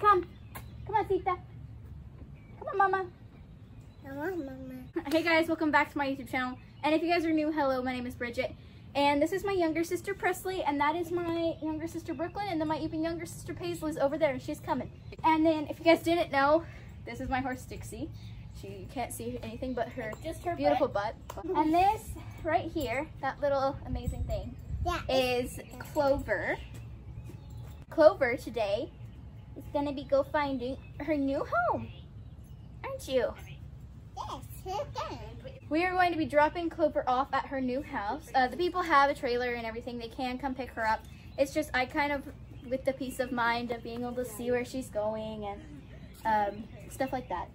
come. Come on, Sita. Come on, Mama. Come on, Mama. Hey, guys. Welcome back to my YouTube channel. And if you guys are new, hello. My name is Bridgette. And this is my younger sister, Presley. And that is my younger sister, Brooklyn. And then my even younger sister, Paisley is over there. And she's coming. And then, if you guys didn't know, this is my horse, Dixie. She you can't see anything but her, her beautiful butt. butt. and this right here, that little amazing thing, yeah. is Clover. Clover today is gonna be go finding her new home, aren't you? Yes. We are going to be dropping Clover off at her new house. Uh, the people have a trailer and everything. They can come pick her up. It's just I kind of, with the peace of mind of being able to see where she's going and um, stuff like that.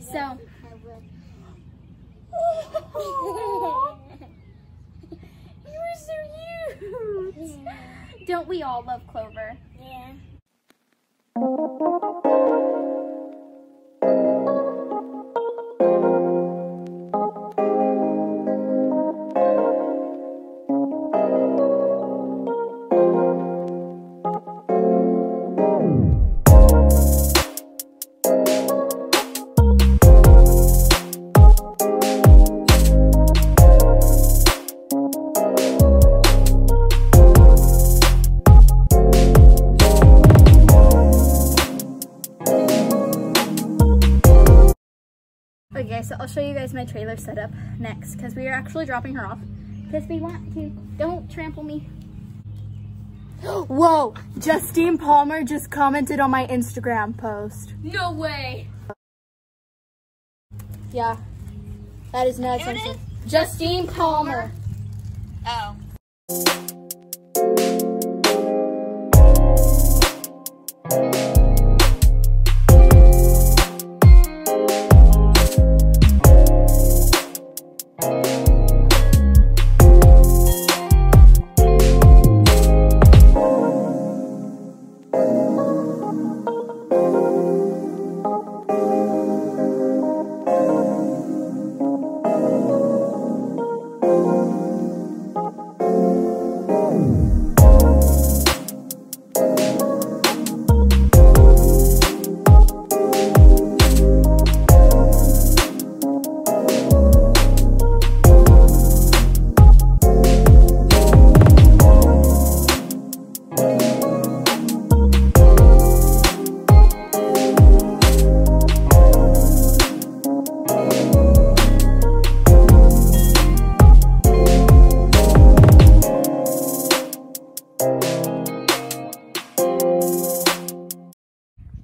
So- will- I will. You are so cute. Don't we all love Clover? yeah. Okay, so I'll show you guys my trailer setup next because we are actually dropping her off because we want to. Don't trample me. Whoa, Justine Palmer just commented on my Instagram post. No way. Yeah, that is nuts. Who it is? Justine Palmer. Oh.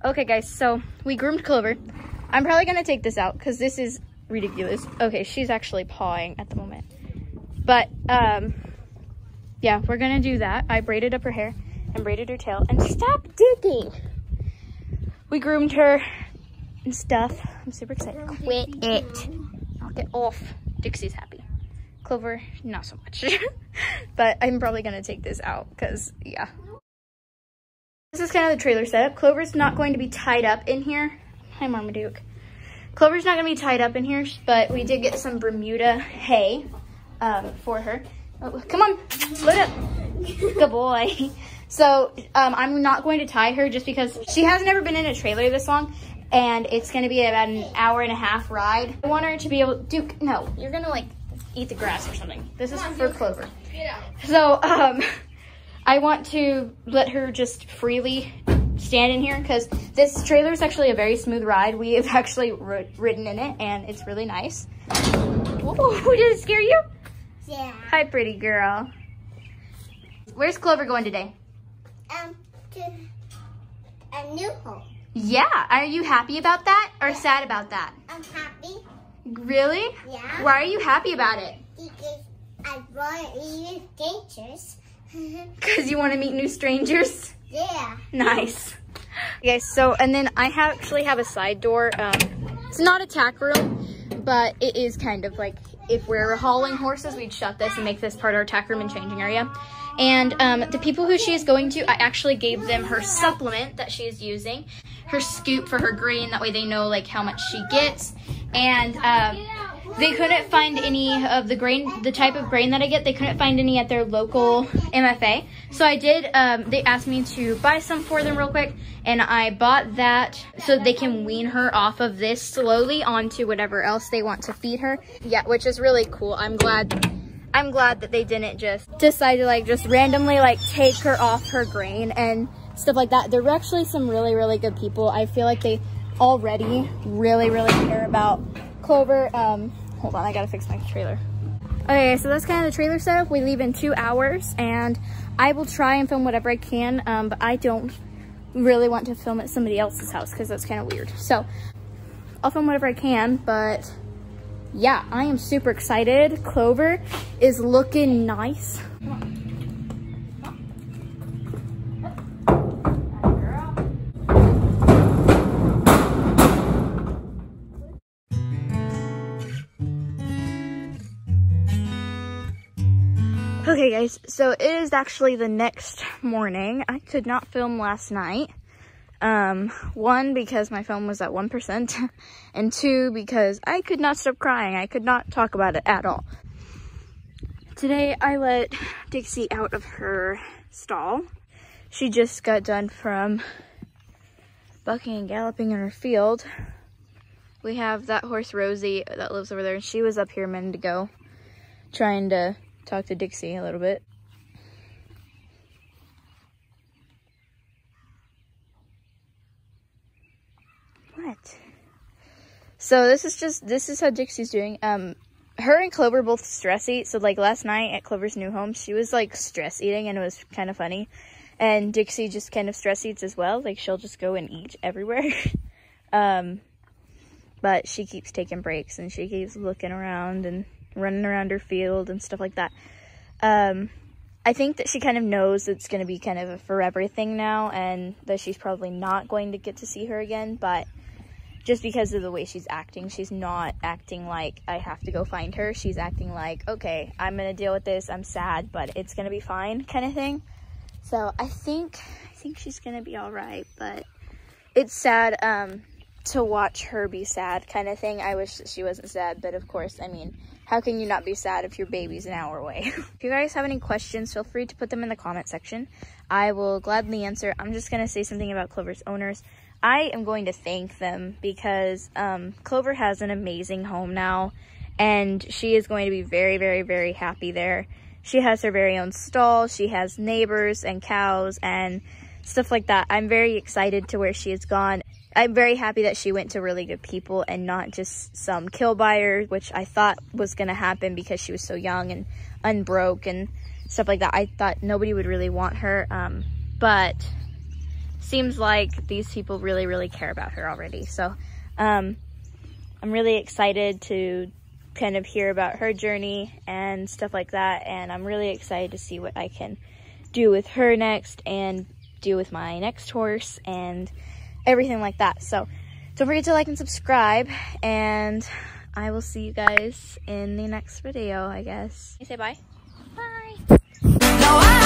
Okay, guys, so we groomed Clover. I'm probably gonna take this out because this is ridiculous. Okay, she's actually pawing at the moment. But, um, yeah, we're gonna do that. I braided up her hair and braided her tail. And stop digging! We groomed her and stuff. I'm super excited. Quit it. It off. Dixie's happy. Clover, not so much. but I'm probably gonna take this out because, yeah. This is kind of the trailer setup. Clover's not going to be tied up in here. Hi, Marmaduke. Clover's not going to be tied up in here, but we did get some Bermuda hay um, for her. Oh, come on, split up. Good boy. So um, I'm not going to tie her just because she has never been in a trailer this long, and it's going to be about an hour and a half ride. I want her to be able. Duke, no, you're going to like eat the grass or something. This is for Clover. So um, I want to let her just freely stand in here because this trailer is actually a very smooth ride. We have actually ridden in it and it's really nice. Whoa, did it scare you? Yeah. Hi, pretty girl. Where's Clover going today? Um, to a new home. Yeah, are you happy about that or sad about that? I'm happy. Really? Yeah. Why are you happy about it? Because I brought you dangers. Because you want to meet new strangers? yeah. Nice. Okay, so, and then I have, actually have a side door. Um, it's not a tack room, but it is kind of like if we're hauling horses, we'd shut this and make this part our tack room and changing area. And um, the people who she is going to, I actually gave them her supplement that she is using, her scoop for her grain. That way they know like how much she gets. And um, they couldn't find any of the grain, the type of grain that I get. They couldn't find any at their local MFA. So I did, um, they asked me to buy some for them real quick. And I bought that so they can wean her off of this slowly onto whatever else they want to feed her. Yeah, which is really cool. I'm glad I'm glad that they didn't just decide to like just randomly like take her off her grain and stuff like that. There were actually some really, really good people. I feel like they already really, really care about Clover. Um, hold on, I gotta fix my trailer. Okay, so that's kind of the trailer setup. We leave in two hours and I will try and film whatever I can, um, but I don't really want to film at somebody else's house because that's kind of weird. So I'll film whatever I can, but yeah, I am super excited. Clover is looking nice. Okay guys, so it is actually the next morning. I could not film last night. Um, one, because my phone was at 1%, and two, because I could not stop crying. I could not talk about it at all. Today, I let Dixie out of her stall. She just got done from bucking and galloping in her field. We have that horse, Rosie, that lives over there, and she was up here a minute ago trying to talk to Dixie a little bit. What? So this is just, this is how Dixie's doing. Um, her and Clover both stress eat. So like last night at Clover's new home, she was like stress eating and it was kind of funny. And Dixie just kind of stress eats as well. Like she'll just go and eat everywhere. um, but she keeps taking breaks and she keeps looking around and running around her field and stuff like that. Um, I think that she kind of knows it's going to be kind of a forever thing now and that she's probably not going to get to see her again, but just because of the way she's acting. She's not acting like I have to go find her. She's acting like, okay, I'm gonna deal with this. I'm sad, but it's gonna be fine, kind of thing. So I think I think she's gonna be all right. But it's sad um, to watch her be sad, kind of thing. I wish she wasn't sad, but of course, I mean, how can you not be sad if your baby's an hour away? if you guys have any questions, feel free to put them in the comment section. I will gladly answer. I'm just gonna say something about Clover's owners. I am going to thank them because um, Clover has an amazing home now and she is going to be very, very, very happy there. She has her very own stall. She has neighbors and cows and stuff like that. I'm very excited to where she has gone. I'm very happy that she went to really good people and not just some kill buyer, which I thought was going to happen because she was so young and unbroke and stuff like that. I thought nobody would really want her. Um, but seems like these people really, really care about her already. So um, I'm really excited to kind of hear about her journey and stuff like that. And I'm really excited to see what I can do with her next and do with my next horse and everything like that. So don't forget to like and subscribe and I will see you guys in the next video, I guess. Can you say bye? Bye. No,